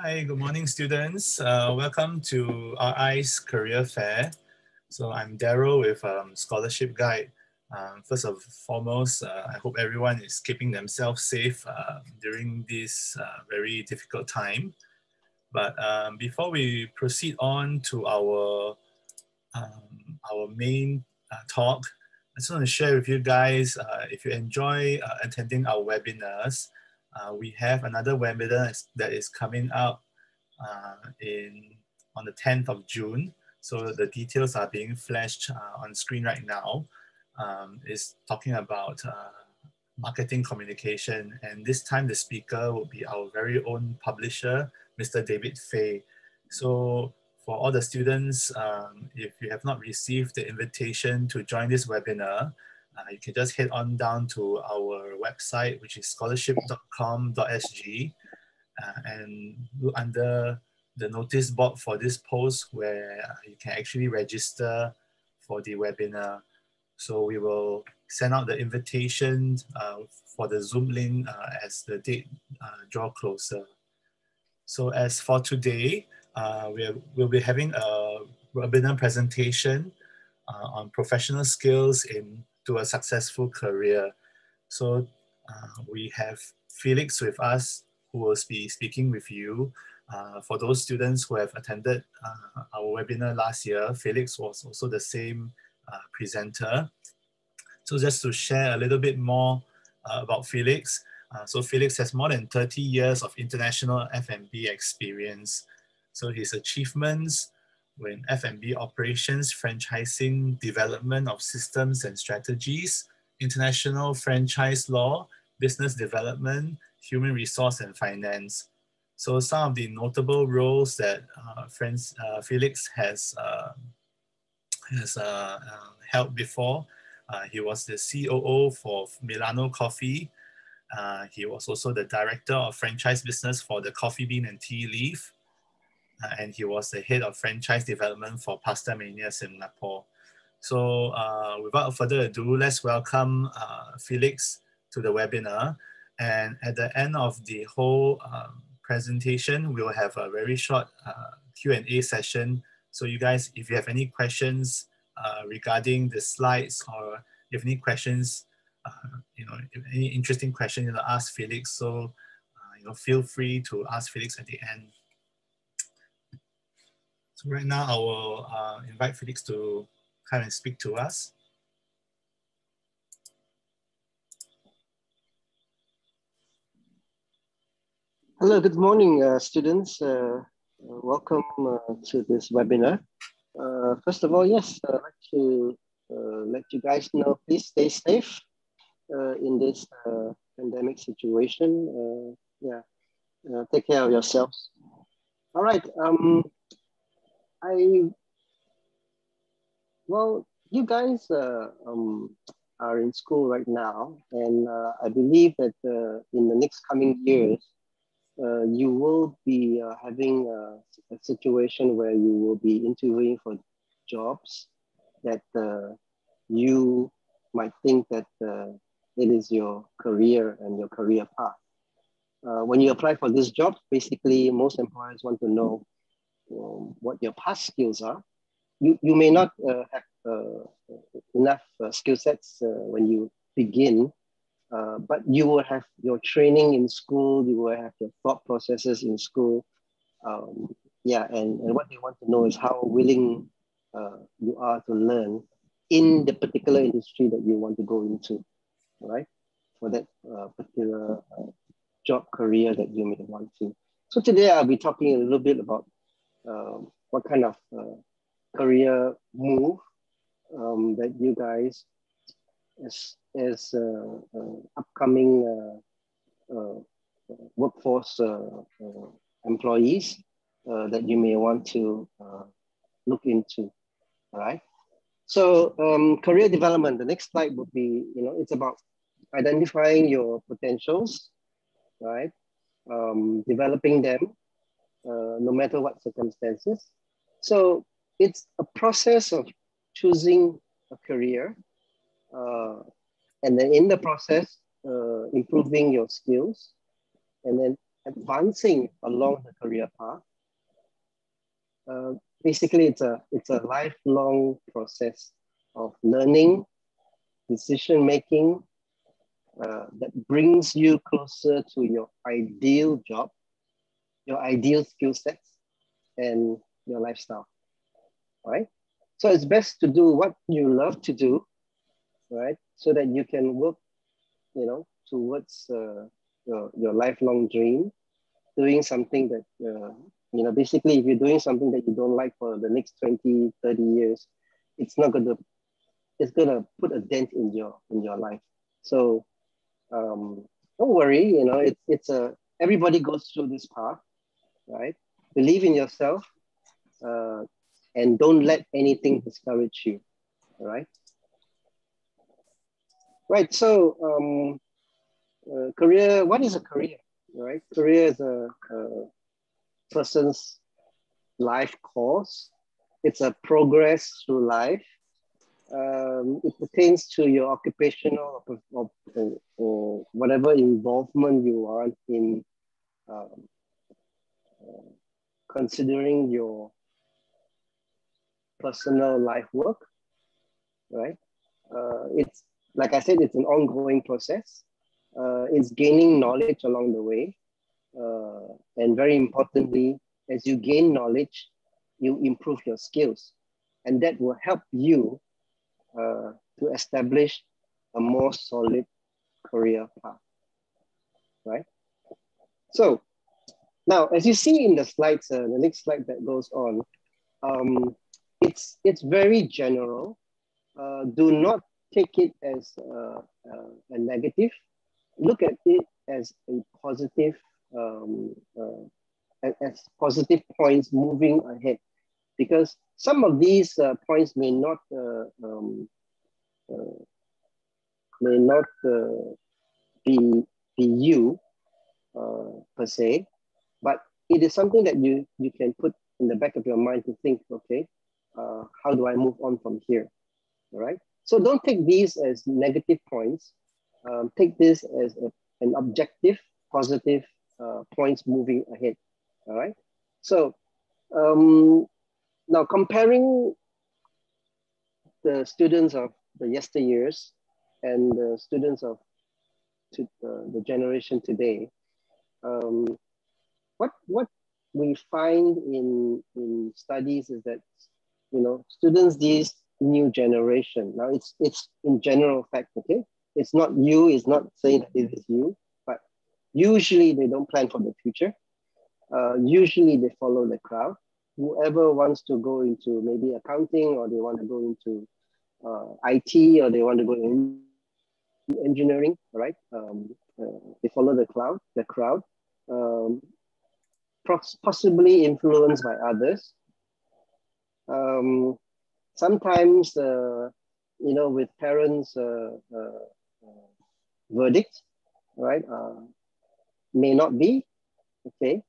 Hi, good morning, students. Uh, welcome to ICE Career Fair. So I'm Daryl with um, Scholarship Guide. Um, first of foremost, uh, I hope everyone is keeping themselves safe uh, during this uh, very difficult time. But um, before we proceed on to our, um, our main uh, talk, I just want to share with you guys, uh, if you enjoy attending our webinars, uh, we have another webinar that is coming up uh, in on the 10th of June. So the details are being flashed uh, on screen right now. Um, is talking about uh, marketing communication. And this time the speaker will be our very own publisher, Mr. David Fay. So for all the students, um, if you have not received the invitation to join this webinar, uh, you can just head on down to our website, which is scholarship.com.sg, uh, and look under the notice board for this post where you can actually register for the webinar. So we will send out the invitation uh, for the Zoom link uh, as the date uh, draw closer. So as for today, uh, we'll, we'll be having a webinar presentation on professional skills in to a successful career. So uh, we have Felix with us who will be speaking with you. Uh, for those students who have attended uh, our webinar last year, Felix was also the same uh, presenter. So just to share a little bit more uh, about Felix. Uh, so Felix has more than 30 years of international F&B experience. So his achievements when F&B operations, franchising, development of systems and strategies, international franchise law, business development, human resource and finance. So some of the notable roles that uh, friends, uh, Felix has, uh, has uh, uh, held before. Uh, he was the COO for Milano Coffee. he was also the director of franchise business for the Coffee Bean and Tea Leaf and he was the head of franchise development for Pasta Mania Singapore. So uh, without further ado, let's welcome uh, Felix to the webinar. And at the end of the whole um, presentation, we will have a very short uh, Q&A session. So you guys, if you have any questions uh, regarding the slides or if any questions, uh, you know, any interesting question, you know, ask Felix. So, you know, feel free to ask Felix at the end. So right now I will uh, invite Felix to come and speak to us. Hello, good morning, uh, students. Uh, welcome uh, to this webinar. Uh, first of all, yes, I'd like to uh, let you guys know, please stay safe in this pandemic situation. yeah, take care of yourselves. All right, um, I well, you guys uh, um, are in school right now, and uh, I believe that uh, in the next coming years, uh, you will be uh, having a, a, situation where you will be interviewing for jobs that uh, you might think that it is your career and your career path. when you apply for this job, basically most employers want to know um, what your past skills are. You, you may not uh, have uh, enough uh, skill sets uh, when you begin, uh, but you will have your training in school, you will have your thought processes in school. Um, yeah, and, and what they want to know is how willing you are to learn in the particular industry that you want to go into, right? For that particular job career that you may want to. So today I'll be talking a little bit about um, what kind of uh, career move um, that you guys as, as uh, uh, upcoming workforce employees that you may want to look into, all right? So um, career development, the next slide would be, you know, it's about identifying your potentials, right? Um, developing them uh, no matter what circumstances. So it's a process of choosing a career, uh, and then in the process, uh, improving your skills, and then advancing along the career path, uh, basically it's a, it's a lifelong process of learning, decision making, uh, that brings you closer to your ideal job, your ideal skill sets, and your lifestyle, right? So it's best to do what you love to do, right? So that you can work, you know, towards uh, your, your lifelong dream, doing something that, uh, you know, basically if you're doing something that you don't like for the next 20, 30 years, it's not going to, it's going to put a dent in your, in your life. So um, don't worry, you know, it's, it's a, everybody goes through this path, right? Believe in yourself uh, and don't let anything discourage you, all right? Right, so um, uh, career, what is a career, right? Career is a, a person's life course. It's a progress through life um, it pertains to your occupational or, or, or, whatever involvement you are in um, considering your personal life work, right? Uh, it's like I said, it's an ongoing process. Uh, it's gaining knowledge along the way. Uh, and very importantly, as you gain knowledge, you improve your skills. And that will help you uh, to establish a more solid career path, right? So now, as you see in the slides, uh, the next slide that goes on, um, it's, it's very general. Uh, do not take it as uh, uh a negative. Look at it as a positive, um, uh, as positive points moving ahead because some of these points may not um, may not be be you per se, it is something that you you can put in the back of your mind to think, okay, how do I move on from here, all right? So don't take these as negative points. Um, take this as a, an objective, positive uh, points moving ahead. All right. So um, now, comparing the students of the yesteryears and the students of to, uh, the generation today, um, what what we find in in studies is that you know students these new generation now it's it's in general fact okay? It's not you it's not saying that it is you but usually they don't plan for the future. Uh, usually they follow the crowd. Whoever wants to go into maybe accounting or they want to go into uh, IT or they want to go in engineering, right? Um, uh, they follow the cloud, the crowd, um, possibly influenced by others. Um, sometimes, uh, you know, with parents' uh, uh, uh, verdict, right? may not be, okay.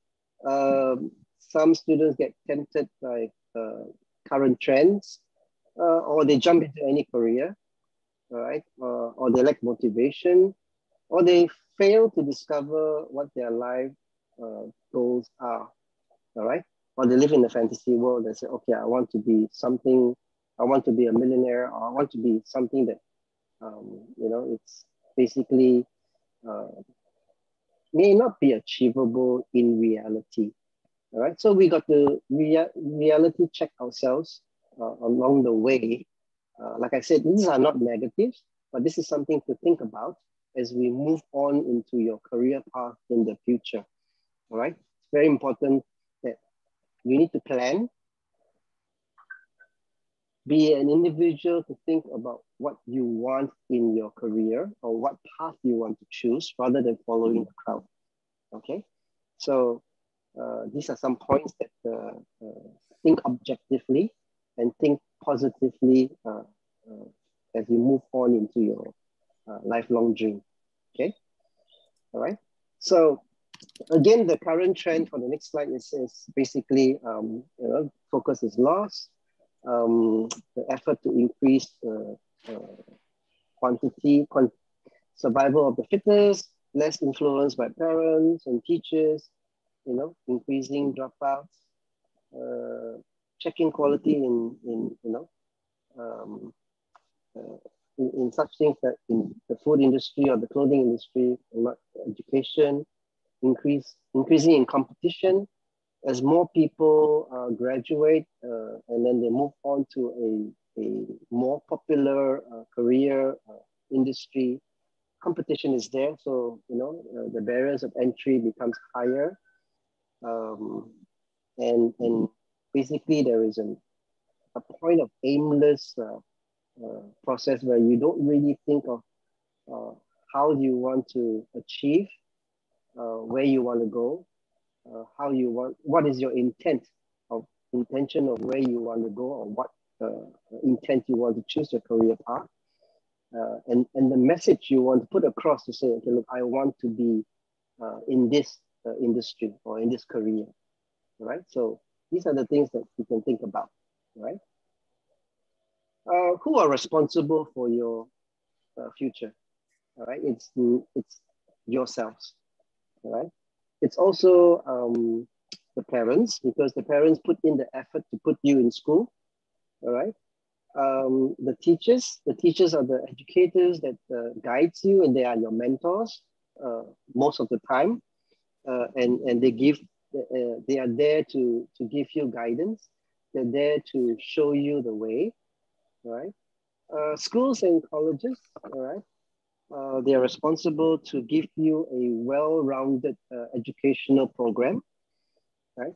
Um, some students get tempted by uh, current trends, uh, or they jump into any career, right? Uh, or they lack motivation, or they fail to discover what their life uh, goals are, all right? Or they live in a fantasy world and say, okay, I want to be something, I want to be a millionaire, or I want to be something that, um, you know, it's basically uh, may not be achievable in reality. All right, so we got to rea reality check ourselves uh, along the way. Uh, like I said, these are not negatives, but this is something to think about as we move on into your career path in the future. All right, it's very important that you need to plan, be an individual to think about what you want in your career or what path you want to choose rather than following the crowd. Okay, so uh, these are some points that uh, uh, think objectively and think positively as you move on into your lifelong dream. Okay, all right. So again, the current trend for the next slide is, is basically, um, you know, focus is lost. Um, the effort to increase the uh, quantity, quant survival of the fittest, less influenced by parents and teachers, you know, increasing dropouts, uh, checking quality in, in you know, um, uh, in, in, such things that in the food industry or the clothing industry, education, increase, increasing in competition as more people uh, graduate uh, and then they move on to a, a more popular uh, career uh, industry, competition is there. So, you know, uh, the barriers of entry becomes higher. Um, and, and basically there is an, a point of aimless uh, process where you don't really think of how you want to achieve, where you want to go, uh, how you want, what is your intent of intention of where you want to go or what uh, intent you want to choose your career path. Uh, and, and the message you want to put across to say, okay, look, I want to be uh, in this uh, industry or in this career, right? So these are the things that you can think about, right? Uh, who are responsible for your uh, future? All right, it's it's yourselves, right? It's also um, the parents because the parents put in the effort to put you in school. All right. Um, the teachers, the teachers are the educators that uh, guides you and they are your mentors uh, most of the time. Uh, and, and they give, uh, they are there to, to give you guidance. They're there to show you the way, right? Uh, schools and colleges, all right? Uh, they are responsible to give you a well-rounded uh, educational program, right?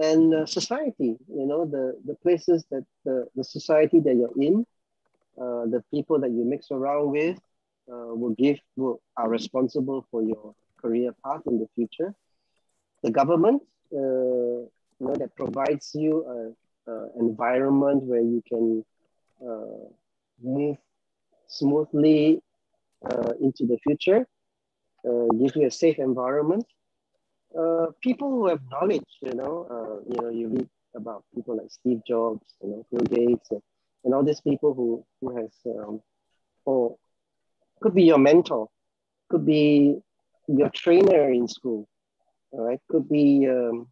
And uh, society, you know, the, the places that the, the society that you're in, uh, the people that you mix around with uh, will give, will, are responsible for your career path in the future. The government, you know, that provides you an environment where you can move smoothly into the future, uh, give you a safe environment. Uh, people who have knowledge, you know, uh, you know, you read about people like Steve Jobs, you know, Bill Gates, and, and all these people who who has, um, or could be your mentor, could be your trainer in school, all right, could be um,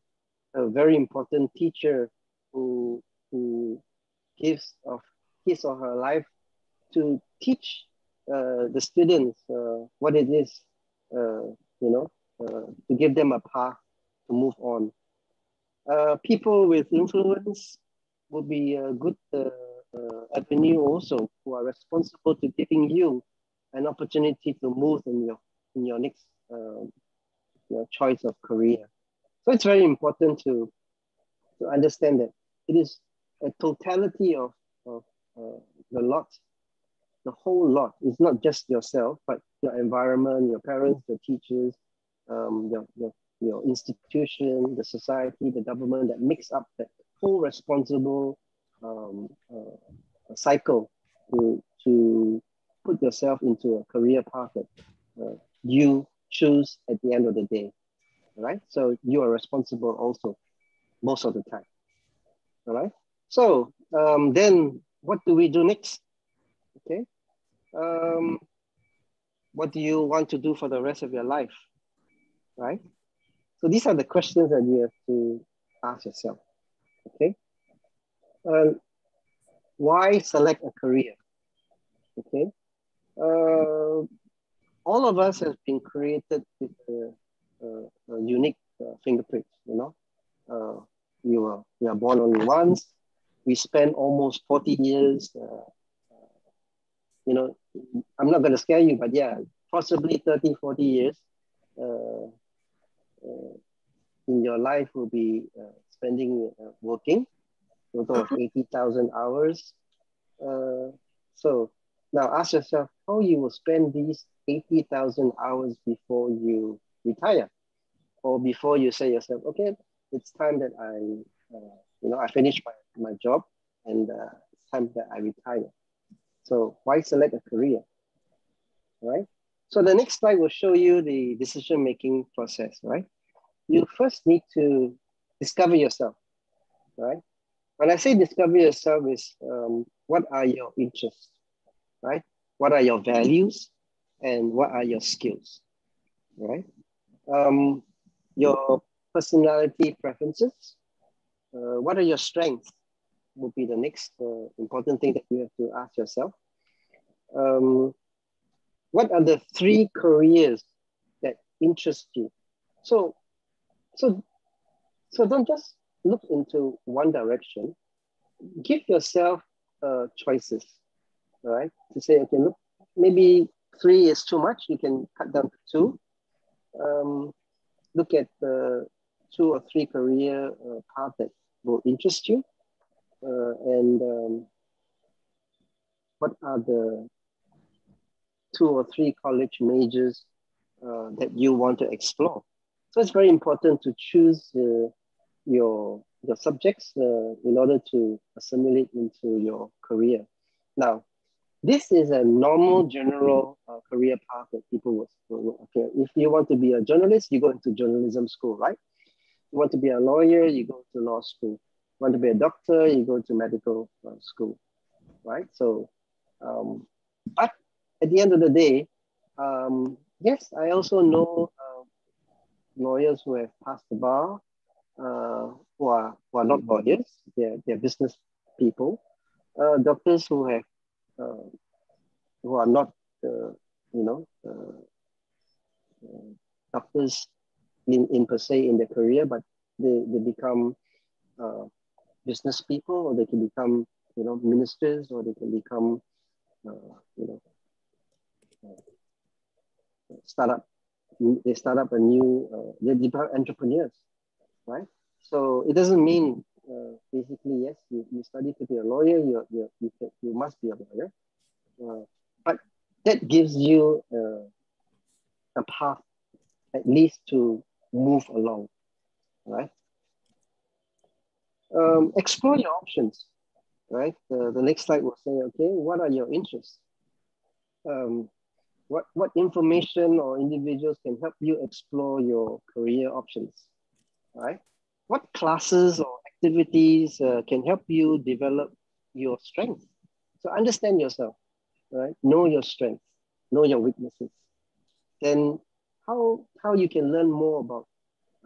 a very important teacher who who gives of his or her life to teach uh, the students uh, what it is, uh, you know, to give them a path to move on. people with influence would be a good avenue also who are responsible to giving you an opportunity to move in your in your next your choice of career. So it's very important to, to understand that it is a totality of, of uh, the lot the whole lot. It's not just yourself, but your environment, your parents, your teachers, um, your, your, your institution, the society, the government that makes up that whole responsible um, uh, cycle to, to put yourself into a career path that uh, you choose at the end of the day. right? So you are responsible also most of the time. All right. So um, then what do we do next? Okay um, what do you want to do for the rest of your life, right? So these are the questions that you have to ask yourself, okay? Um, why select a career, okay? Uh, all of us have been created with a, a, a unique uh, fingerprint, you know? Uh, we, were, we are born only once. We spend almost 40 years uh, you know, I'm not going to scare you, but yeah, possibly 30, 40 years uh, uh, in your life will be uh, spending uh, working, total of 80,000 hours. Uh, so now ask yourself how you will spend these 80,000 hours before you retire or before you say yourself, okay, it's time that I, uh, you know, I finish my, my job and it's time that I retire. So why select a career, right? So the next slide will show you the decision-making process, right? You first need to discover yourself, right? When I say discover yourself is um, what are your interests, right? What are your values and what are your skills? right? Um, your personality preferences. Uh, what are your strengths? Would be the next uh, important thing that you have to ask yourself. Um, what are the three careers that interest you? So, so, so don't just look into one direction. Give yourself uh, choices, right? To say, okay, look, maybe three is too much. You can cut down to two. Um, look at the two or three career uh, path that will interest you, uh, and um, what are the two or three college majors uh, that you want to explore. So it's very important to choose uh, your your subjects uh, in order to assimilate into your career. Now, this is a normal general uh, career path that people will, will, okay. If you want to be a journalist, you go into journalism school, right? You want to be a lawyer, you go to law school. Want to be a doctor, you go to medical uh, school, right? So, um, but at the end of the day, um, yes, I also know uh, lawyers who have passed the bar, uh, who are who are not lawyers, they're, they're business people, uh, doctors who have uh, who are not, uh, you know, uh, doctors in, in per se in their career, but they, they become business people or they can become, you know, ministers or they can become, you know, startup they start up a new uh, they become entrepreneurs right so it doesn't mean uh, basically, yes, you, you study to be a lawyer, you, you, you, you must be a lawyer. Uh, but that gives you uh, a path at least to move along, right? Um, explore your options, right? Uh, the next slide will say, okay, what are your interests? Um, what, what information or individuals can help you explore your career options, right? What classes or activities uh, can help you develop your strength. So understand yourself, right? Know your strengths, know your weaknesses. Then how, how you can learn more about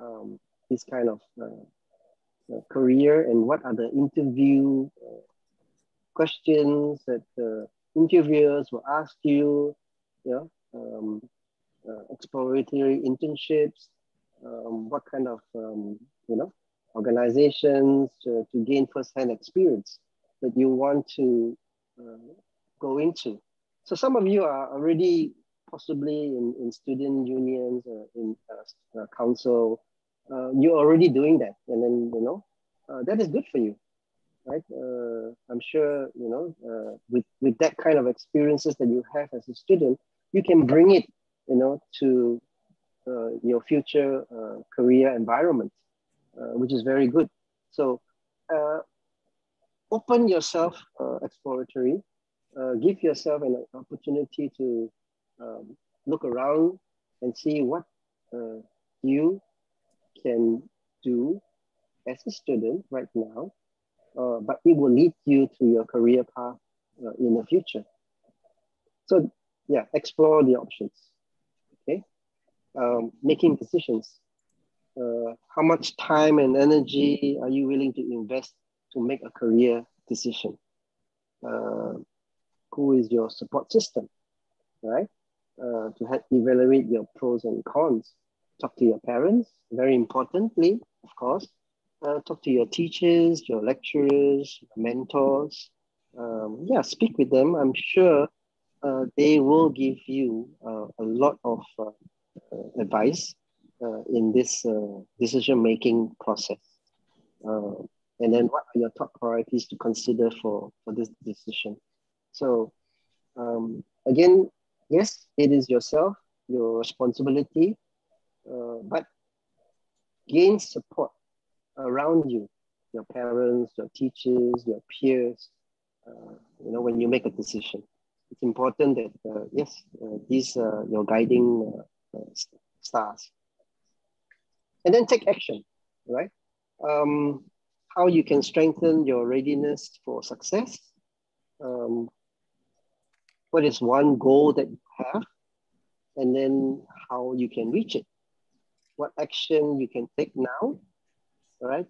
um, this kind of uh, uh, career and what are the interview uh, questions that the interviewers will ask you, you know, um, uh, exploratory internships, um, what kind of, um, you know, organizations to, to gain first-hand experience that you want to uh, go into. So some of you are already possibly in, in student unions or in uh, council. Uh, you're already doing that. And then, you know, uh, that is good for you, right? Uh, I'm sure, you know, with, with that kind of experiences that you have as a student, you can bring it, you know, to your future career environment. Uh, which is very good. So uh, open yourself uh, exploratory, give yourself an opportunity to um, look around and see what you can do as a student right now, uh, but it will lead you to your career path uh, in the future. So yeah, explore the options, okay? Um, making decisions uh, how much time and energy are you willing to invest to make a career decision? Uh, who is your support system, right? Uh, to help evaluate your pros and cons. Talk to your parents, very importantly, of course. Uh, talk to your teachers, your lecturers, your mentors. Um, yeah, speak with them. I'm sure uh, they will give you uh, a lot of uh, advice uh, in this uh, decision making process? Uh, and then what are your top priorities to consider for, for this decision? So um, again, yes, it is yourself, your responsibility, uh, but gain support around you, your parents, your teachers, your peers, uh, you know, when you make a decision. It's important that, uh, yes, these are your guiding stars and then take action, right? Um, how you can strengthen your readiness for success. Um, what is one goal that you have? And then how you can reach it, what action you can take now, right?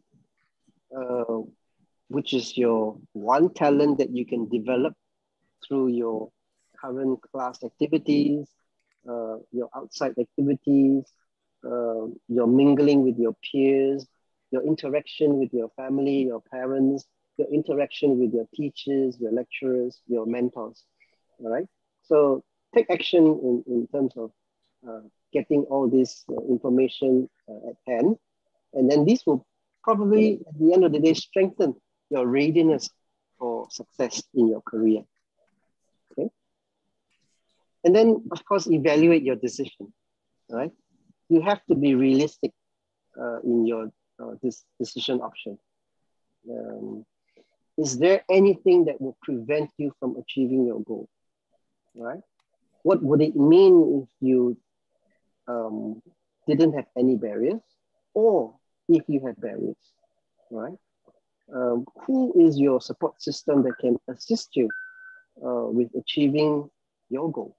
Uh, which is your one talent that you can develop through your current class activities, uh, your outside activities, uh, your mingling with your peers, your interaction with your family, your parents, your interaction with your teachers, your lecturers, your mentors, all right? So take action in, in terms of uh, getting all this uh, information uh, at hand. And then this will probably, at the end of the day, strengthen your readiness for success in your career. Okay. And then, of course, evaluate your decision, right? You have to be realistic uh, in your uh, this decision option. Um, is there anything that will prevent you from achieving your goal, right? What would it mean if you um, didn't have any barriers or if you have barriers, right? Um, who is your support system that can assist you uh, with achieving your goals?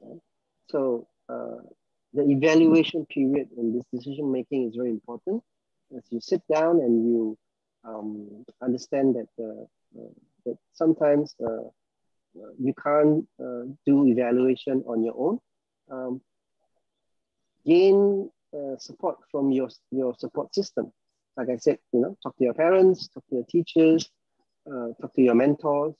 Right? So uh, the evaluation period in this decision making is very important. As you sit down and you um, understand that uh, uh that sometimes uh, uh, you can't do evaluation on your own. Um, gain support from your your support system. Like I said, you know, talk to your parents, talk to your teachers, talk to your mentors.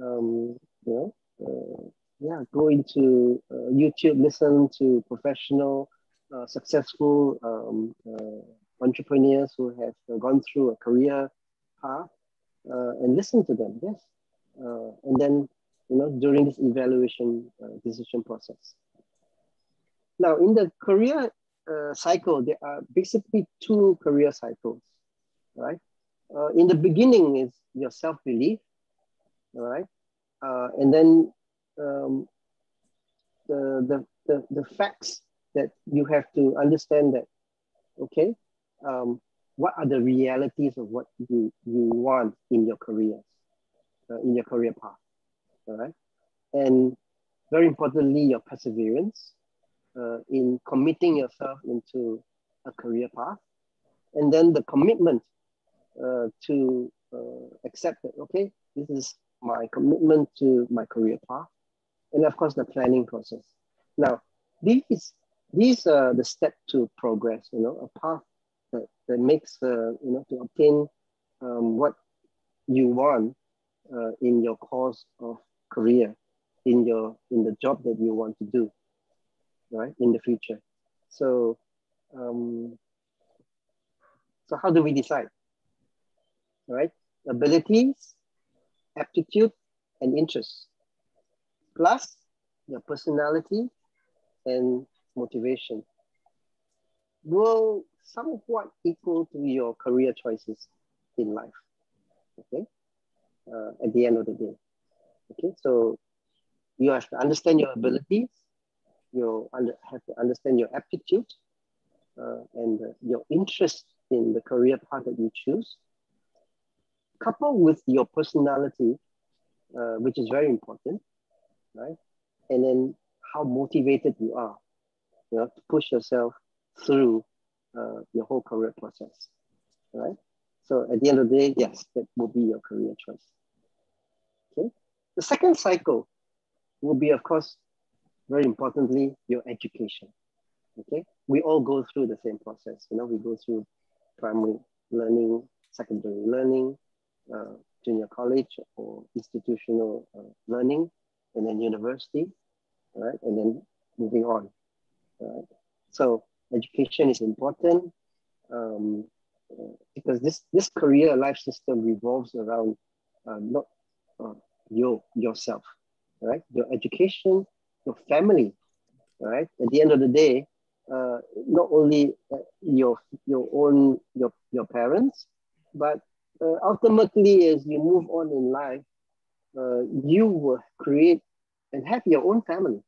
Um, you know, yeah, go into uh, YouTube, listen to professional, uh, successful um, uh, entrepreneurs who have gone through a career path uh, and listen to them, yes. Uh, and then, you know, during this evaluation uh, decision process. Now, in the career cycle, there are basically two career cycles, right? in the beginning is your self-belief, right? and then um, the, the, the, the facts that you have to understand that, okay, um, what are the realities of what you, you want in your career, uh, in your career path, all right? And very importantly, your perseverance uh, in committing yourself into a career path. And then the commitment uh, to uh, accept that, okay, this is my commitment to my career path and of course the planning process. Now, these these are the step to progress. You know, a path that, that makes uh, you know to obtain um, what you want uh, in your course of career, in your in the job that you want to do, right in the future. So, um, so how do we decide? Right, abilities, aptitude, and interests plus your personality and motivation will somewhat equal to your career choices in life. Okay, uh, at the end of the day. Okay, so you have to understand your abilities, you under, have to understand your aptitude, uh, and uh, your interest in the career path that you choose, coupled with your personality, uh, which is very important, right? And then how motivated you are, you know, to push yourself through uh, your whole career process, right? So at the end of the day, yes, that will be your career choice. Okay. The second cycle will be, of course, very importantly, your education. Okay. We all go through the same process. You know, we go through primary learning, secondary learning, uh, junior college or institutional uh, learning, and then university, right? And then moving on, right? So education is important um, because this, this career life system revolves around uh, not uh, your, yourself, right? Your education, your family, right? At the end of the day, uh, not only uh, your, your own, your, your parents, but uh, ultimately as you move on in life, uh, you will create and have your own family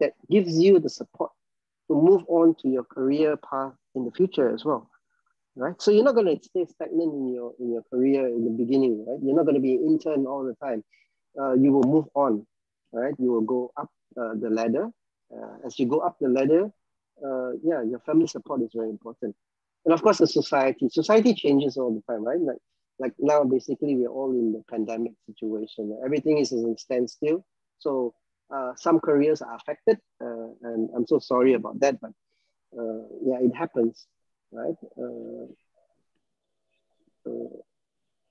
that gives you the support to move on to your career path in the future as well right? So you're not going to stay stagnant in your in your career in the beginning right? You're not going to be an intern all the time. Uh, you will move on right you will go up uh, the ladder Uh, as you go up the ladder, uh, yeah, your family support is very important. And of course, the society. Society changes all the time, right? Like, like now, basically, we're all in the pandemic situation. Everything is in standstill. So uh, some careers are affected, uh, and I'm so sorry about that. But uh, yeah, it happens, right?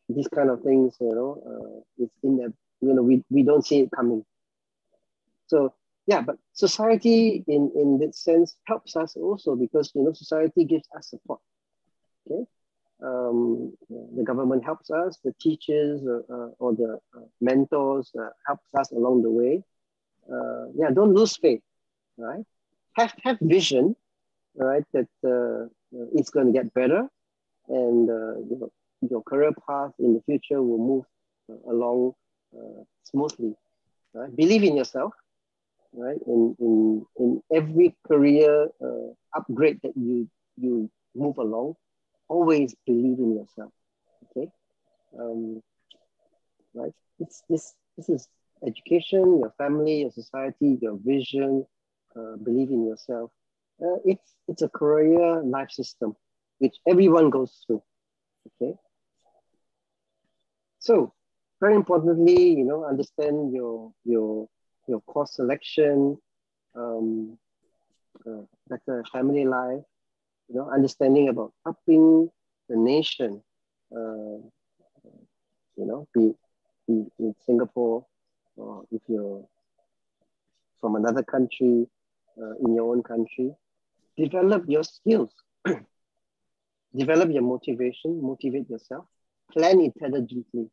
These kind of things, you know, it's in the you know we, we don't see it coming. So yeah, but society in, in that sense helps us also because you know society gives us support. Okay, um, the government helps us, the teachers uh, uh, or the uh, mentors uh, helps us along the way. Uh, yeah, don't lose faith, right? Have have vision, right? That uh, it's going to get better, and you know, your career path in the future will move along smoothly. Right? Believe in yourself right? In, in, in every career uh, upgrade that you, you move along, always believe in yourself, okay? Um, right? It's, this, this is education, your family, your society, your vision, uh, believe in yourself. Uh, it's, it's a career life system, which everyone goes through, okay? So very importantly, you know, understand your, your your course selection, um, uh, better family life, you know, understanding about helping the nation, uh, you know, be, be in Singapore or if you're from another country, uh, in your own country, develop your skills, develop your motivation, motivate yourself, plan intelligently,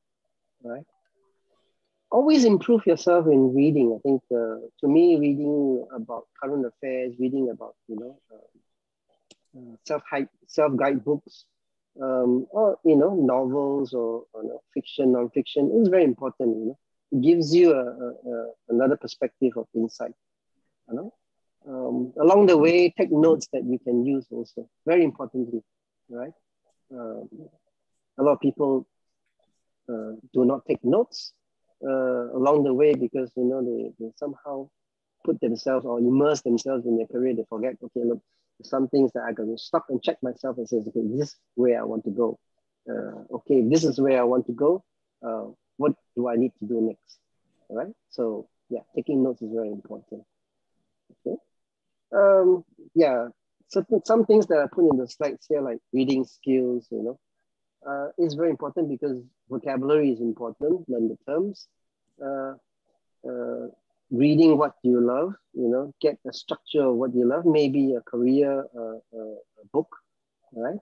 right? Always improve yourself in reading. I think uh, to me, reading about current affairs, reading about you know uh, uh self self guide books, um, or you know novels or, or you know, fiction, non-fiction is very important. You know, it gives you a, a, a another perspective of insight. You know, um, along the way, take notes that you can use also. Very importantly, right? Um, a lot of people uh, do not take notes uh, along the way because you know they, they somehow put themselves or immerse themselves in their career. They forget, okay, look, some things that I to stop and check myself and say, okay, this is where I want to go. Uh, okay, this is where I want to go. Uh, what do I need to do next? All right. So yeah, taking notes is very important. Okay. Um, yeah, certain some things that I put in the slides here, like reading skills, you know, uh, is very important because vocabulary is important, learn the terms. Uh, uh, reading what you love, you know, get a structure of what you love, maybe a career uh, book, right?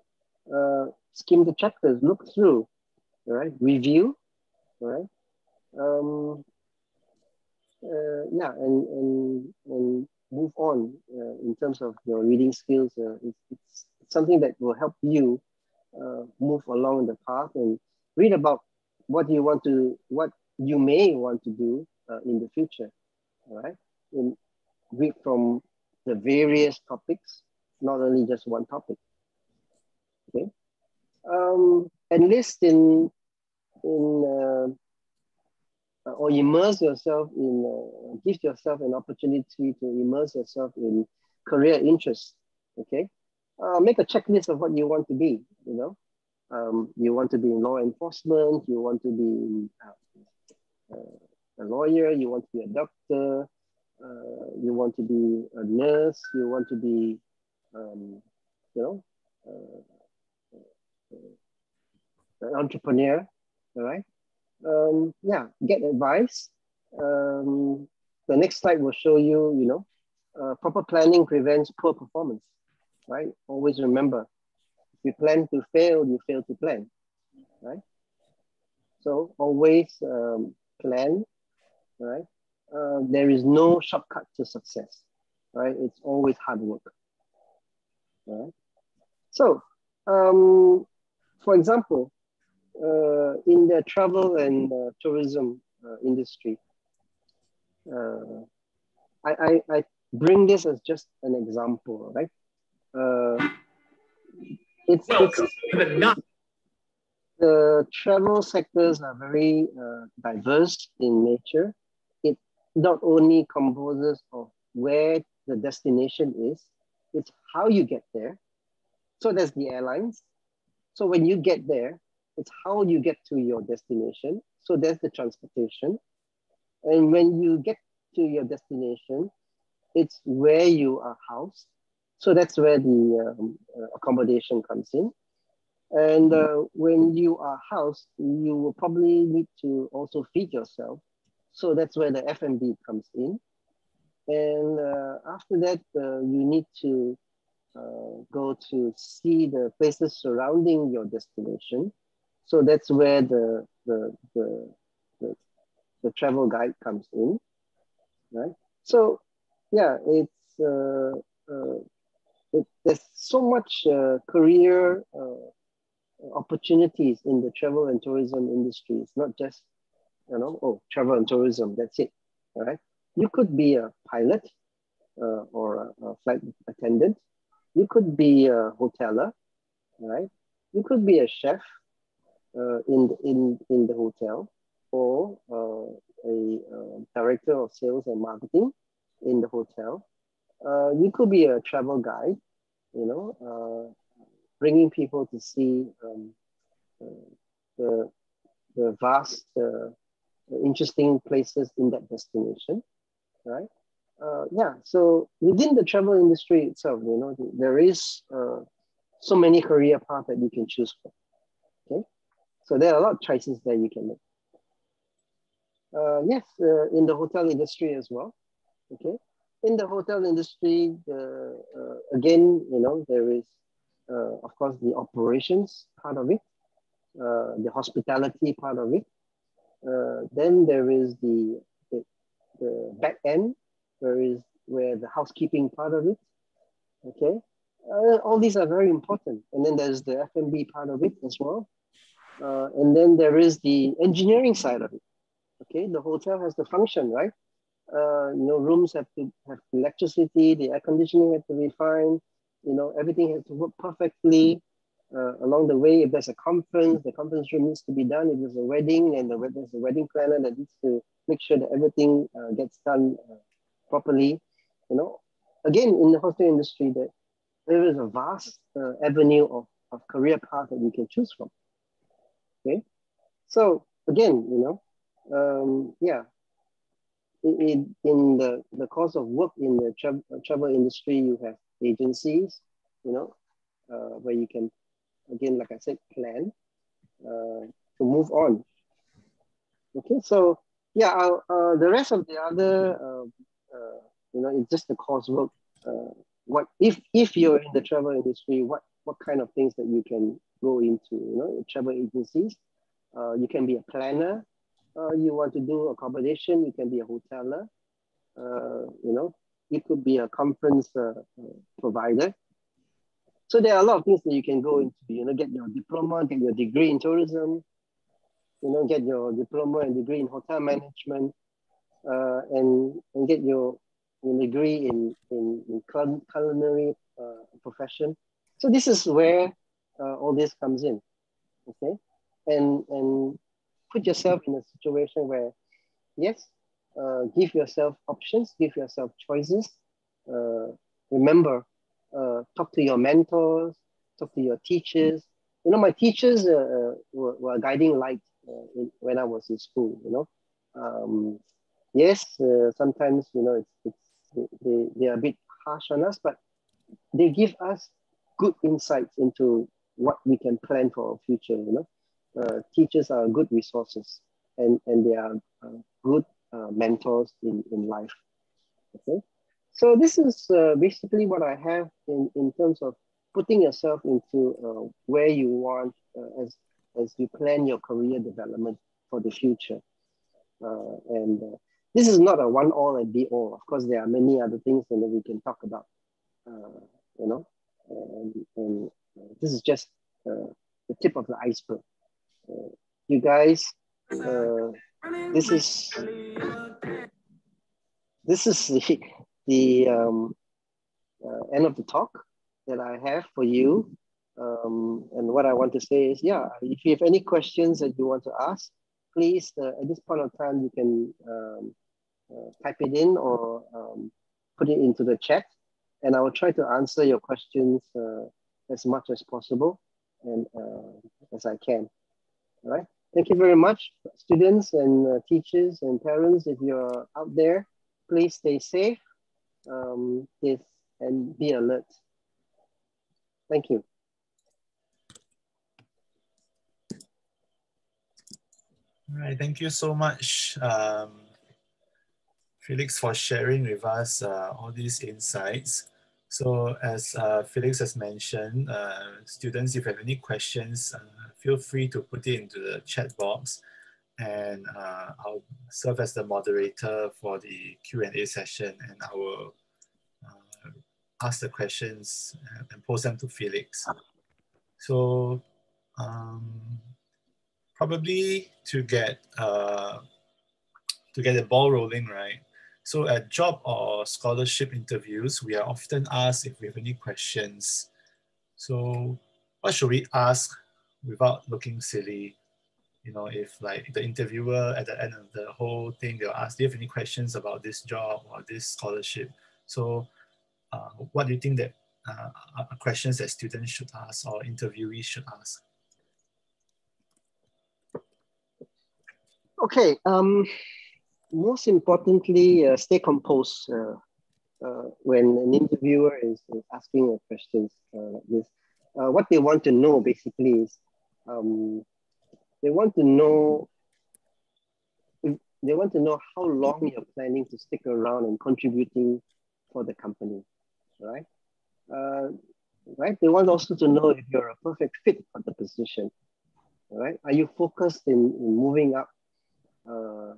Uh, skim the chapters, look through, right? Review, right? Um, uh, yeah, and, and, and move on uh, in terms of your reading skills. It's, it's something that will help you uh, move along the path and read about what you want to, what you may want to do uh, in the future, all right? In, read from the various topics, not only just one topic, okay? Um, enlist in, in uh, or immerse yourself in, uh, give yourself an opportunity to immerse yourself in career interests, okay? Uh, make a checklist of what you want to be. You know, um, you want to be in law enforcement. You want to be uh, uh, a lawyer. You want to be a doctor. Uh, you want to be a nurse. You want to be, um, you know, uh, an entrepreneur. All right. Um, yeah, get advice. Um, the next slide will show you, you know, proper planning prevents poor performance right? Always remember, if you plan to fail, you fail to plan, right? So always um, plan, right? Uh, there is no shortcut to success, right? It's always hard work, right? So, um, for example, uh, in the travel and uh, tourism uh, industry, uh, I, I, I bring this as just an example, right? Uh, it's, it's not. The travel sectors are very uh, diverse in nature. It not only composes of where the destination is, it's how you get there. So there's the airlines. So when you get there, it's how you get to your destination. So there's the transportation. And when you get to your destination, it's where you are housed. So that's where the um, uh, accommodation comes in. And uh, when you are housed, you will probably need to also feed yourself. So that's where the F&B comes in. And uh, after that, uh, you need to uh, go to see the places surrounding your destination. So that's where the, the, the, the, the travel guide comes in, right? So yeah, it's, uh, there's so much uh, career opportunities in the travel and tourism industry. It's not just, you know, oh, travel and tourism, that's it, all right? You could be a pilot uh, or a, a, flight attendant. You could be a hoteler, right? You could be a chef uh, in, in, in the hotel or uh, a uh, director of sales and marketing in the hotel. Uh, you could be a travel guide, you know, uh, bringing people to see um, the, the vast, interesting places in that destination right? Uh, yeah, so within the travel industry itself, you know, there is uh, so many career paths that you can choose from. Okay, so there are a lot of choices that you can make. Uh, yes, uh, in the hotel industry as well. Okay, in the hotel industry, the, uh, again, you know, there is, uh, of course, the operations part of it, the hospitality part of it. then there is the the the, back end, where is where the housekeeping part of it. Okay, uh, all these are very important. And then there's the F&B part of it as well. Uh, and then there is the engineering side of it. Okay, the hotel has the function, right? Uh, you know, rooms have to have electricity, the air conditioning has to be fine. You know, everything has to work perfectly. Uh, along the way, if there's a conference, the conference room needs to be done. If there's a wedding, and the, there's a wedding planner that needs to make sure that everything uh, gets done uh, properly. You know, again, in the hotel industry, that there is a vast uh, avenue of, of career path that you can choose from. Okay, so again, you know, um, yeah, in, in the, the course of work in the tra travel industry, you have agencies, you know, uh, where you can, again, like I said, plan uh, to move on. Okay, so yeah, uh, uh, the rest of the other, uh, uh, you know, it's just the coursework. Uh, what if if you're in the travel industry, what what kind of things that you can go into? You know, travel agencies. Uh, you can be a planner. Uh, you want to do accommodation. You can be a hoteler. Uh, you know, you could be a conference uh, provider. So there are a lot of things that you can go into. You know, get your diploma, get your degree in tourism, you know, get your diploma and degree in hotel management, uh, and, and get your, your degree in, in, in culinary uh, profession. So this is where uh, all this comes in, okay? And, and put yourself in a situation where, yes, uh, give yourself options, give yourself choices. Uh, remember, uh, talk to your mentors, talk to your teachers. You know, my teachers were, were guiding light uh, in, when I was in school. You know, um, yes, uh, sometimes you know it's, it's they, they are a bit harsh on us, but they give us good insights into what we can plan for our future. You know, uh, teachers are good resources, and and they are uh, good uh, mentors in in life. Okay, so this is uh, basically what I have in in terms of putting yourself into where you want as as you plan your career development for the future. Uh, and uh, this is not a one all and be all. Of course, there are many other things that we can talk about. Uh, you know, and, and uh, this is just uh, the tip of the iceberg. Uh, you guys, this is this is the the um, end of the talk that I have for you. Um, and what I want to say is, yeah, if you have any questions that you want to ask, please, uh, at this point of time, you can um, uh, type it in or um, put it into the chat and I will try to answer your questions uh, as much as possible and uh, as I can. All right. Thank you very much, students and uh, teachers and parents. If you're out there, please stay safe um, yes, and be alert. Thank you. All right, thank you so much, um, Felix, for sharing with us uh, all these insights. So as uh, Felix has mentioned, uh, students, if you have any questions, uh, feel free to put it into the chat box and uh, I'll serve as the moderator for the Q&A session and I will uh, ask the questions and post them to Felix. So um, probably to get, uh, to get the ball rolling, right? So at job or scholarship interviews, we are often asked if we have any questions. So what should we ask without looking silly? You know, if like the interviewer at the end of the whole thing, they'll ask, do you have any questions about this job or this scholarship? So uh, what do you think that uh, are questions that students should ask or interviewees should ask? Okay, um, most importantly, uh, stay composed uh, uh, when an interviewer is, is asking questions like this. what they want to know basically is um, they want to know they want to know how long you're planning to stick around and contributing for the company, right? Uh, right? They want also to know if you're a perfect fit for the position, right? Are you focused in, in moving up uh, uh,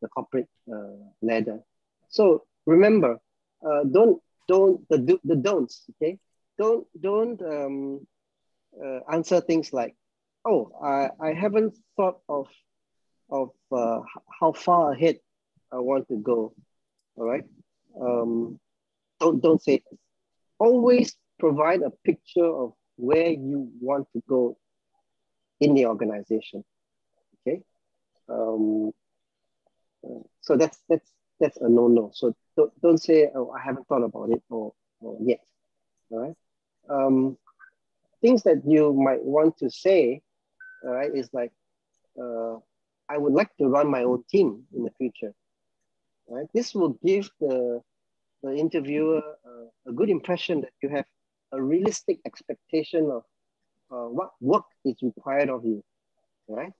the corporate uh, ladder. So remember, uh, don't don't the do, the don'ts. Okay, don't don't um, answer things like, oh, I I haven't thought of of how far ahead I want to go. All right. Um, don't don't say this. Always provide a picture of where you want to go in the organization. Okay. Um, so that's that's that's a no-no. So don't, don't say, oh, I haven't thought about it or, or yet. All right. Um, things that you might want to say, all right, is like, uh, I would like to run my own team in the future. Right. This will give the, the interviewer uh, a good impression that you have a realistic expectation of uh, what work is required of you. Right.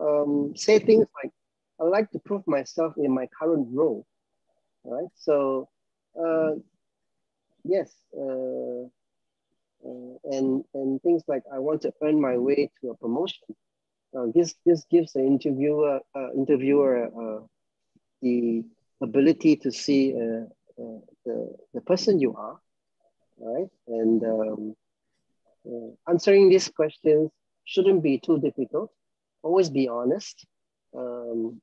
Um, say things like, I like to prove myself in my current role, right? So, uh, yes, uh, uh, and and things like I want to earn my way to a promotion. Uh, this this gives the interviewer uh, interviewer the ability to see the the person you are, right? And um, answering these questions shouldn't be too difficult. Always be honest. Um,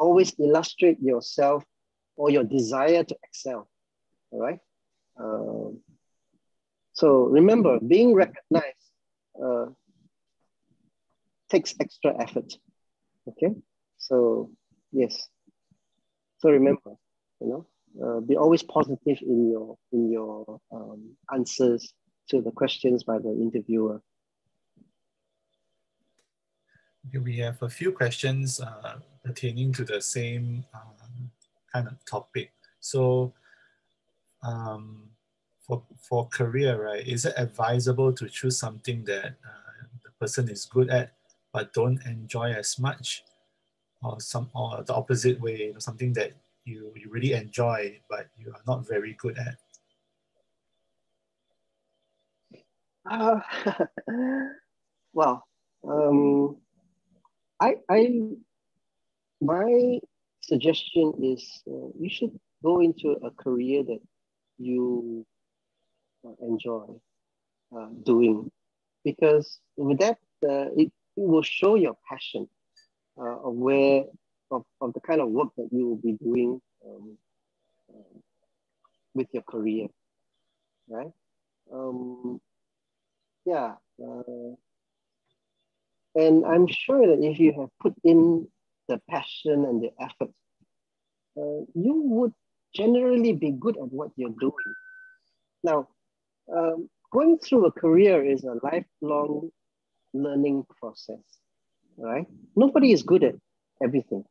always illustrate yourself or your desire to excel. All right. Um, so remember, being recognized uh, takes extra effort. Okay. So yes. So remember, you know, uh, be always positive in your in your um, answers to the questions by the interviewer. We have a few questions uh, pertaining to the same um, kind of topic. So um, for, for career, right, is it advisable to choose something that uh, the person is good at but don't enjoy as much? Or some or the opposite way, you know, something that you, you really enjoy but you are not very good at? Uh, well, um, I, I my suggestion is uh, you should go into a career that you uh, enjoy uh, doing. Because with that uh, it, it, will show your passion uh, of where of, of the kind of work that you will be doing um, uh, with your career right? Um, yeah and i'm sure that if you have put in the passion and the effort, uh, you would generally be good at what you're doing. Now, um, going through a career is a lifelong learning process, right? Nobody is good at everything.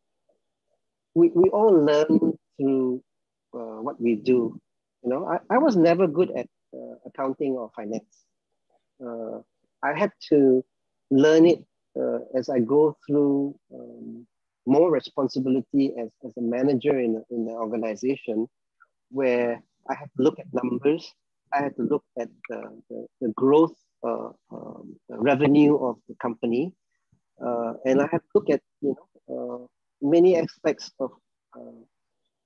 We, we all learn through uh, what we do. You know, I, I was never good at uh, accounting or finance. Uh, I had to learn it as I go through um, more responsibility as, as a manager in, in the organization where I have to look at numbers, I have to look at the, the, the growth uh, um, the revenue of the company, uh, and I have to look at you know uh, many aspects of uh,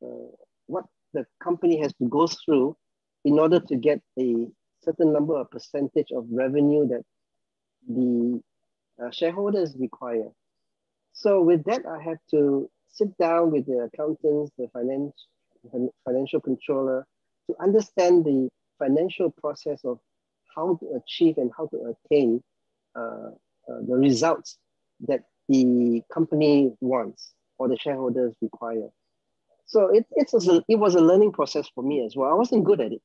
uh, what the company has to go through in order to get a certain number of percentage of revenue that the uh, shareholders require. So with that, I have to sit down with the accountants, the finance, financial controller to understand the financial process of how to achieve and how to attain uh, uh, the results that the company wants or the shareholders require. So it, it's a, it was a learning process for me as well. I wasn't good at it.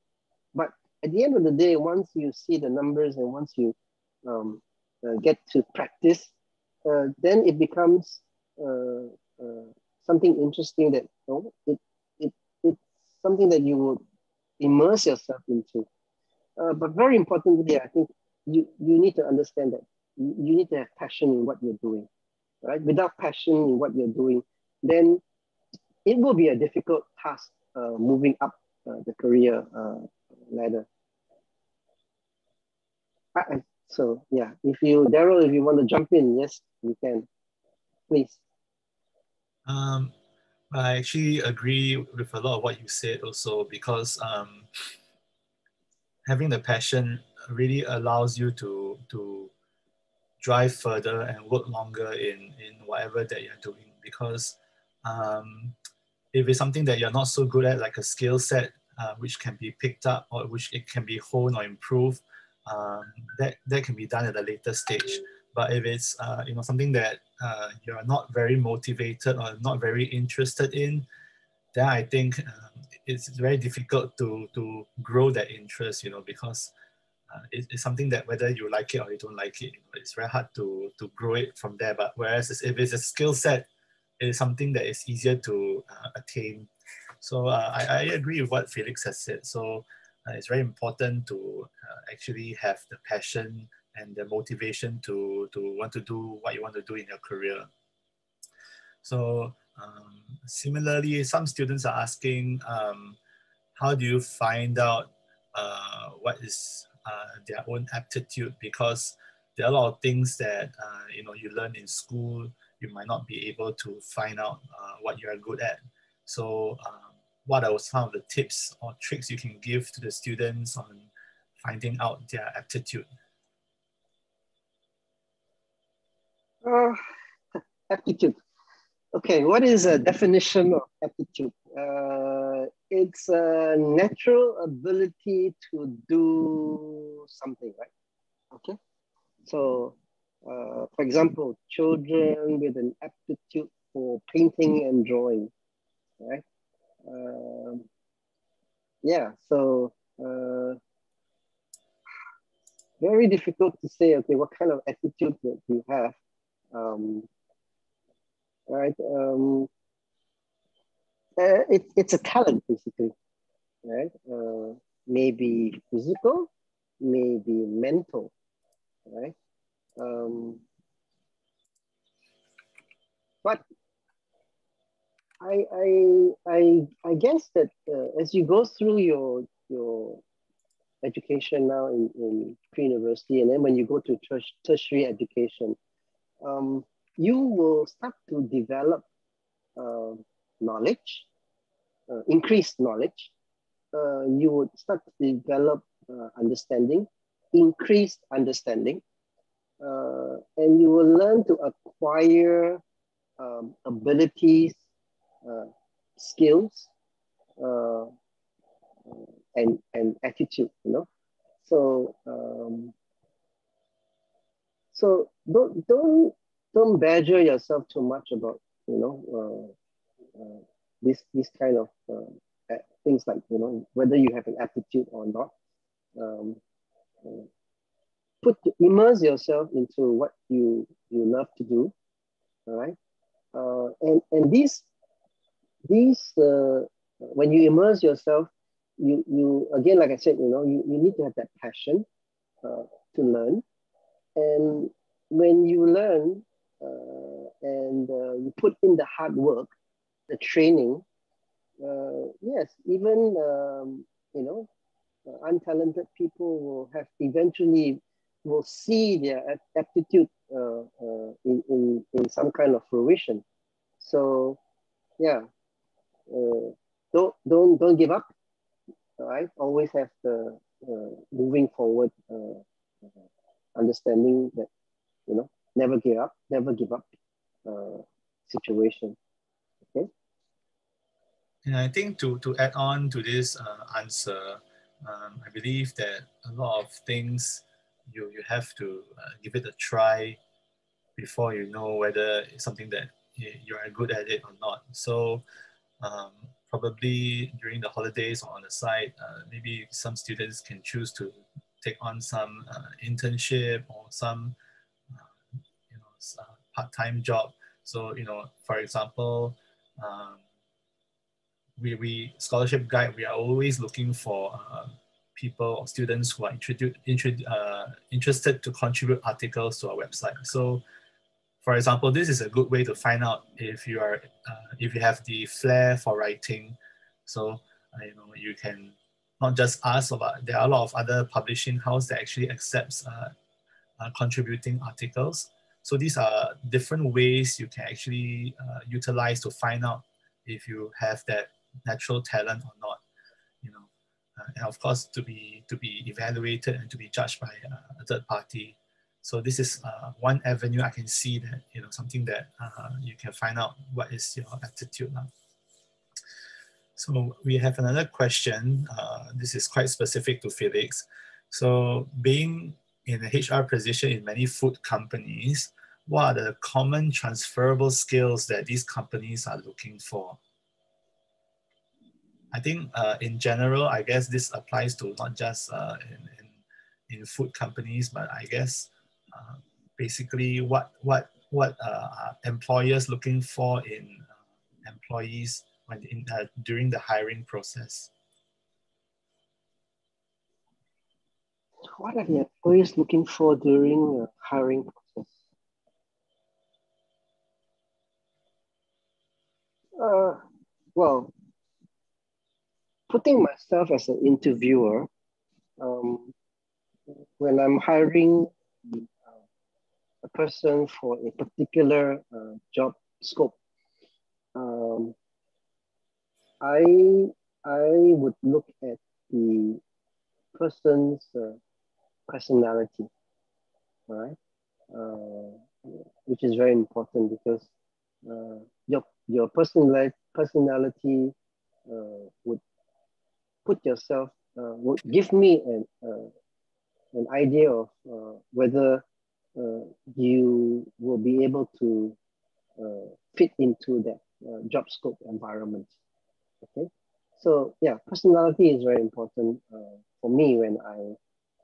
But at the end of the day, once you see the numbers and once you um, get to practice, uh, then it becomes uh, uh, something interesting that you know, it, it, it's something that you would immerse yourself into. Uh, but very importantly, I think you, you need to understand that you, you need to have passion in what you're doing, right? Without passion in what you're doing, then it will be a difficult task uh, moving up uh, the career uh, ladder. I, so yeah, if you, Daryl, if you want to jump in, yes, you can, please. Um, I actually agree with a lot of what you said also because um, having the passion really allows you to to drive further and work longer in in whatever that you're doing because um, if it's something that you're not so good at like a skill set uh, which can be picked up or which it can be honed or improved um, that that can be done at a later stage but if it's uh, you know something that uh, you're not very motivated or not very interested in then I think um, it's very difficult to to grow that interest, you know, because uh, it, it's something that whether you like it or you don't like it, it's very hard to to grow it from there. But whereas if it's a skill set, it is something that is easier to uh, attain. So uh, I, I agree with what Felix has said. So it's very important to uh, actually have the passion and the motivation to to want to do what you want to do in your career. So um, similarly, some students are asking, um, how do you find out uh, what is uh, their own aptitude? Because there are a lot of things that uh, you know you learn in school, you might not be able to find out uh, what you are good at. So, what are some of the tips or tricks you can give to the students on finding out their aptitude? Uh, aptitude. Okay, what is a definition of aptitude? Uh, it's a natural ability to do something, right? Okay, so uh, for example, children with an aptitude for painting and drawing, right? Um, yeah, so uh, very difficult to say, okay, what kind of attitude that you have. Um, right? Um, uh, it, it's a talent basically, right? Uh, maybe physical, maybe mental, right? Um, but I, I, I, I guess that uh, as you go through your, your education now in, in pre-university and then when you go to tertiary education, um, you will start to develop uh, knowledge, uh, increased knowledge. Uh, you would start to develop uh, understanding, increased understanding, uh, and you will learn to acquire um, abilities, skills, and, and attitude, you know. So, um, so don't, don't don't badger yourself too much about you know uh, uh, this this kind of uh, things like you know whether you have an aptitude or not. Um, uh, put immerse yourself into what you you love to do, all right? Uh, and and these these uh, when you immerse yourself, you you again like I said, you know, you, you need to have that passion uh, to learn, and when you learn uh, and uh, you put in the hard work, the training, uh, yes, even um, you know, untalented people will have eventually will see their aptitude uh, uh, in, in, in some kind of fruition. So, yeah, uh, don't, don't, don't give up, right? Always have the moving forward understanding that, you know, never give up, never give up situation. Okay. And I think to, to add on to this uh, answer, um, I believe that a lot of things you, you have to uh, give it a try before you know whether it's something that you are good at it or not. So um, probably during the holidays or on the side, uh, maybe some students can choose to take on some uh, internship or some uh, you know uh, part-time job. So you know, for example, um, we we scholarship guide we are always looking for people or students who are uh, interested to contribute articles to our website. So for example, this is a good way to find out if you are uh, if you have the flair for writing. So uh, you know you can not just ask about there are a lot of other publishing house that actually accepts uh, uh, contributing articles. So these are different ways you can actually uh, utilize to find out if you have that natural talent or not uh, and of course to be to be evaluated and to be judged by uh, a third party. So this is uh, one avenue I can see that you know something that you can find out what is your attitude now. So we have another question. Uh, this is quite specific to Felix. So being in a HR position in many food companies, what are the common transferable skills that these companies are looking for? I think uh, in general, I guess this applies to not just uh, in, in, in, food companies, but I guess uh, basically what what what uh, employers looking for in uh, employees when in, uh, during the hiring process. What are the employers looking for during the hiring process? Uh, well, putting myself as an interviewer, um, when I'm hiring person for a particular uh, job scope, um, I I would look at the person's uh, personality, right? Uh, which is very important because uh, your your personality personality uh, would put yourself, uh, give me an, uh, an idea of whether uh, you will be able to uh, fit into that uh, job scope environment. Okay, so yeah, personality is very important for me when I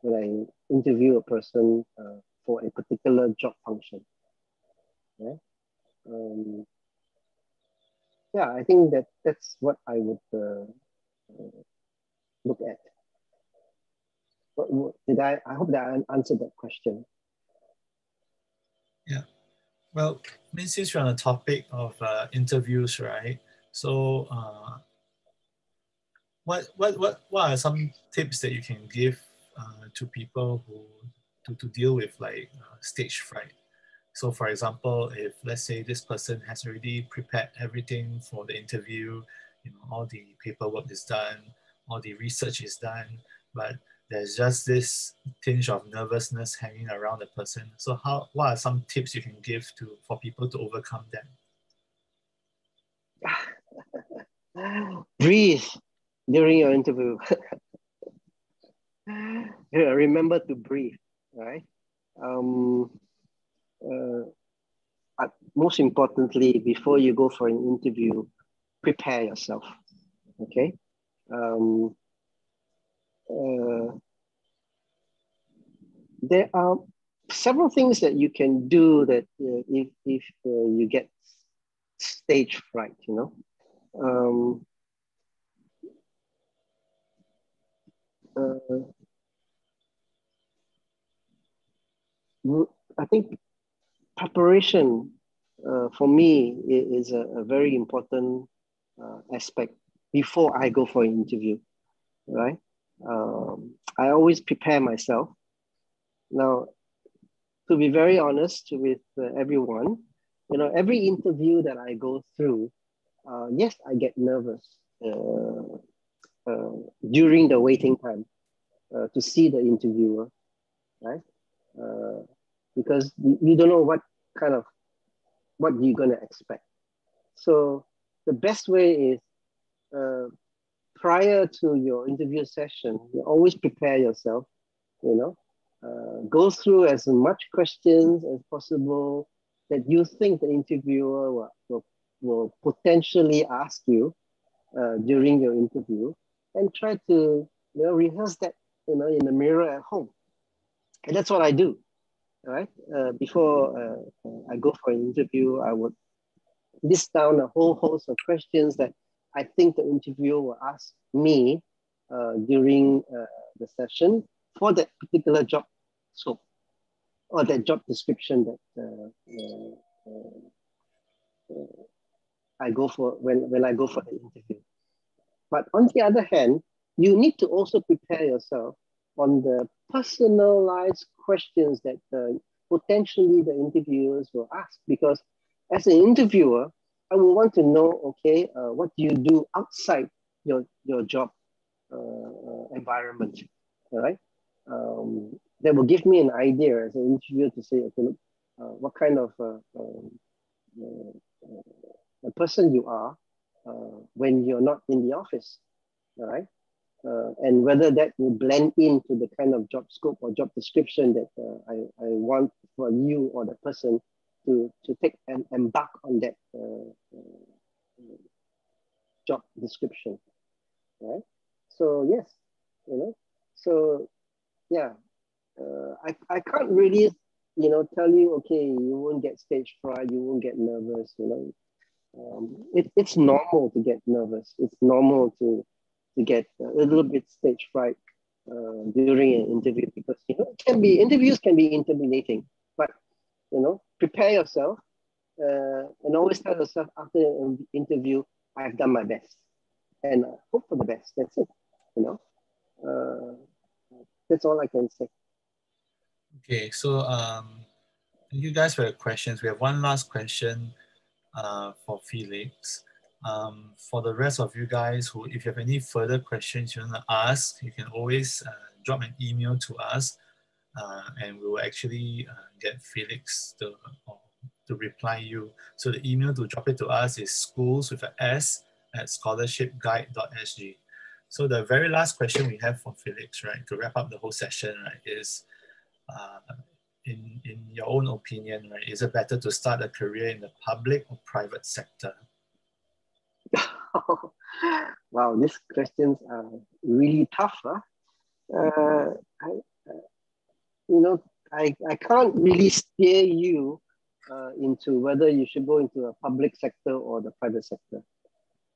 when I interview a person for a particular job function. Yeah. Um, yeah, I think that that's what I would uh, look at. Did I, I hope that I answered that question. Yeah. Well, I mean, since we're on the topic of uh, interviews, right? So, uh, what, what, what, what are some tips that you can give uh, to people who to, to deal with like uh, stage fright? So, for example, if let's say this person has already prepared everything for the interview, you know, all the paperwork is done, all the research is done, but there's just this tinge of nervousness hanging around the person. So how what are some tips you can give to for people to overcome that? Breathe during your interview. remember to breathe, right? Um, uh, most importantly, before you go for an interview, prepare yourself. Okay, Um, uh, there are several things that you can do that uh, if, if uh, you get stage fright, you know. Um, uh, I think preparation uh, for me is a, a very important aspect before I go for an interview, right? Um, I always prepare myself. Now, to be very honest with uh, everyone, you know, every interview that I go through, uh, yes, I get nervous uh, uh, during the waiting time to see the interviewer, right? because you don't know what kind of what you're to expect. So the best way is uh, prior to your interview session, you always prepare yourself, you know, uh, go through as much questions as possible that you think the interviewer will, will, will potentially ask you uh, during your interview and try to you know, rehearse that you know, in the mirror at home. And that's what I do right? Uh, before uh, I go for an interview, I would list down a whole host of questions that I think the interviewer will ask me uh, during uh, the session for that particular job scope or that job description that uh, uh, I go for when, when I go for the interview. But on the other hand, you need to also prepare yourself on the personalized questions that uh, potentially the interviewers will ask. Because as an interviewer, I will want to know, okay, uh, what do you do outside your, your job uh, uh environment, all right? Um, that will give me an idea as an interviewer to say, okay, look, uh, what kind of uh, um, a person you are when you're not in the office, all right? uh, and whether that will blend into the kind of job scope or job description that uh, I, I want for you or the person to, to take and embark on that uh, uh job description, right? So yes, you know, so yeah, uh, I, I can't really, you know, tell you, okay, you won't get stage fright, you won't get nervous, you know. Um, it, it's normal to get nervous. It's normal to to get a little bit stage fright uh, during an interview because you know it can be interviews can be intimidating, you know prepare yourself uh, and always tell yourself after an interview I've done my best and hope for the best. That's it. You know, uh, that's all I can say. Okay, so um, you guys for the questions. We have one last question uh, for Felix. Um, for the rest of you guys who, if you have any further questions you want to ask, you can always uh, drop an email to us uh, and we will actually uh, get Felix to, to reply you. So the email to drop it to us is schools with an S at scholarshipguide.sg. So the very last question we have for Felix, right, to wrap up the whole session, right, is uh, in, in your own opinion, right, is it better to start a career in the public or private sector? wow, these questions are really tough. Huh? Uh, I, uh, you know, I, I can't really steer you uh, into whether you should go into a public sector or the private sector.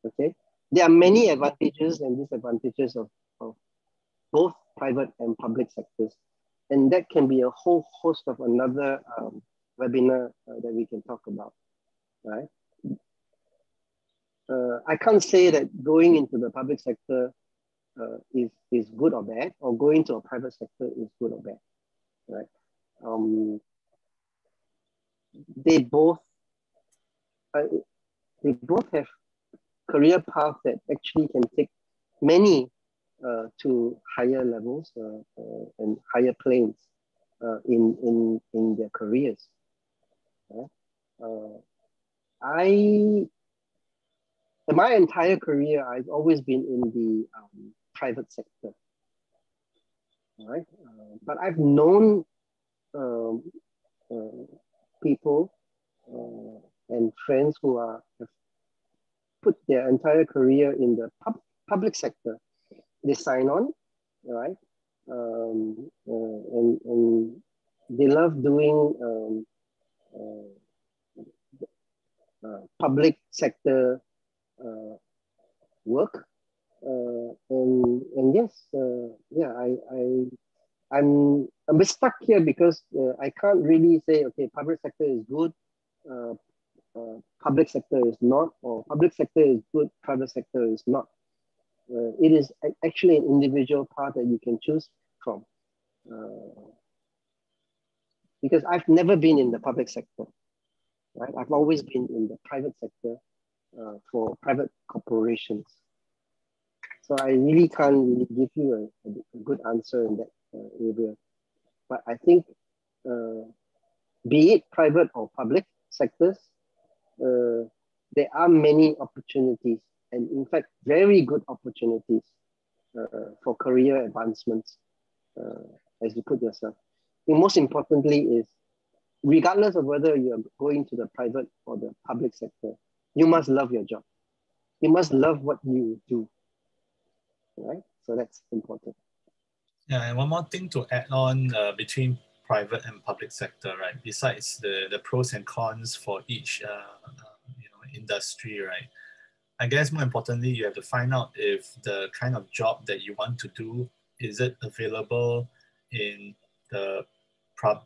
Okay, there are many advantages and disadvantages of, of both private and public sectors, and that can be a whole host of another um, webinar uh, that we can talk about, right? uh, I can't say that going into the public sector uh, is, is good or bad, or going to a private sector is good or bad, right? Um, they both uh, they both have career paths that actually can take many uh, to higher levels uh, uh, and higher planes in, in, in their careers. I my entire career, I've always been in the um, private sector. Right, uh, but I've known um, uh, people uh, and friends who are have put their entire career in the pub, public sector. They sign on, right? Um, uh, and, and they love doing um, uh, uh, public sector work. Uh, and and yes, uh, yeah, I, I I'm a bit stuck here because I can't really say okay, public sector is good, public sector is not, or public sector is good, private sector is not. Uh, it is actually an individual path that you can choose from. Uh, because I've never been in the public sector, right? I've always been in the private sector uh, for private corporations. So I really can't really give you a, a good answer in that uh, area. But I think, uh, be it private or public sectors, uh, there are many opportunities and in fact, very good opportunities uh, for career advancements uh, as you put yourself. And most importantly is, regardless of whether you're going to the private or the public sector, you must love your job. You must love what you do, right? So that's important. Yeah, and one more thing to add on uh, between private and public sector, right? Besides the, the pros and cons for each uh, you know industry, right? I guess more importantly, you have to find out if the kind of job that you want to do is it available in the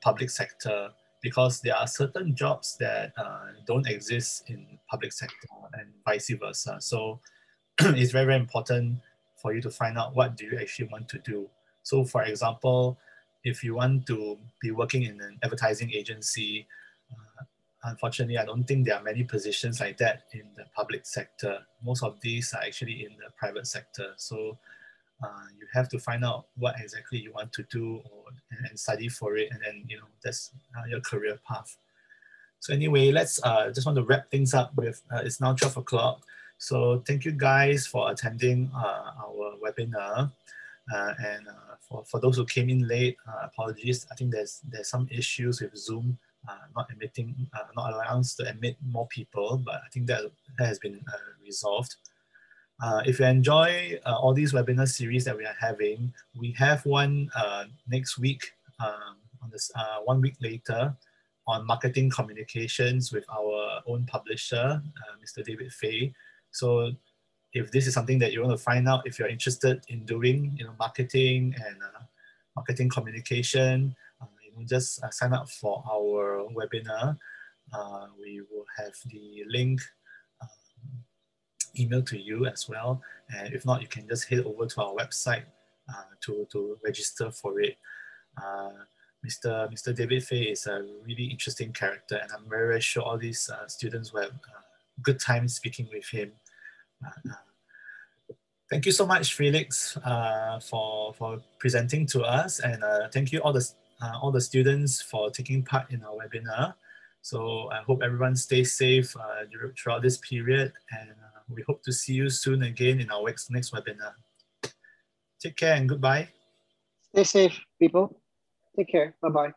public sector because there are certain jobs that uh, don't exist in public sector and vice versa. So it's very, very important for you to find out what do you actually want to do. So for example, if you want to be working in an advertising agency, uh, unfortunately, I don't think there are many positions like that in the public sector. Most of these are actually in the private sector. So uh, you have to find out what exactly you want to do or, and, study for it. And then, you know, that's uh, your career path. So anyway, let's uh, just want to wrap things up with, uh, it's now 12 o'clock. So thank you guys for attending uh, our webinar. Uh, and for, for those who came in late, apologies. I think there's, there's some issues with Zoom uh, not admitting, uh, not allowing us to admit more people, but I think that, that has been uh, resolved. Uh, if you enjoy uh, all these webinar series that we are having, we have one uh, next week, um, on this one week later, on marketing communications with our own publisher, Mr. David Fay. So if this is something that you want to find out, if you're interested in doing, you know, marketing and marketing communication, know, just uh, sign up for our webinar. Uh, we will have the link um, email to you as well. And if not, you can just head over to our website uh, to, to register for it. Mr. Mr. David Fay is a really interesting character, and I'm very, very sure all these uh, students will have uh, good time speaking with him. Uh, thank you so much, Felix, for, for presenting to us, and thank you all the uh, all the students for taking part in our webinar. So I hope everyone stays safe uh, throughout this period and uh, we hope to see you soon again in our next, next webinar. Take care and goodbye. Stay safe, people. Take care. Bye-bye.